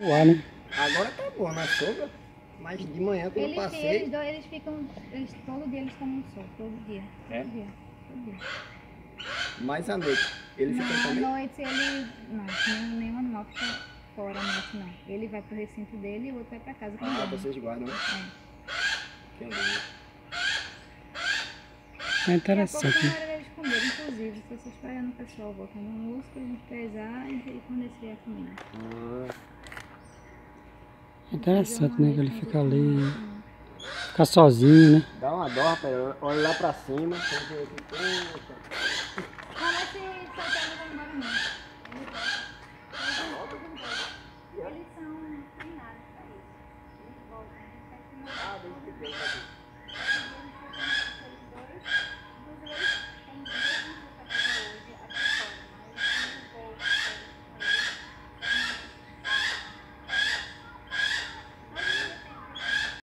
Voar, né? Agora tá bom, na sombra. Mas de manhã quando eu Eles, passei. eles, dois, eles ficam, eles, todo dia eles tomam sol, todo dia. É? Todo dia, todo dia. Mais à noite. Ele fica Na também. noite ele, não, nenhum, animal fica fora à noite não. Ele vai pro recinto dele e o outro vai pra casa com Ah, ele. vocês guardam, né? É. Entendi. É a interessante, né? comerem, inclusive, se vocês esperando o pessoal no almoço, pra gente pesar e e fornecer a comida. Ah, Interessante, né? Que ele fica ali, fica sozinho, né? Dá uma dó, rapaz. Olha lá pra cima. Eles são treinados para isso. Eles voltam, né? eles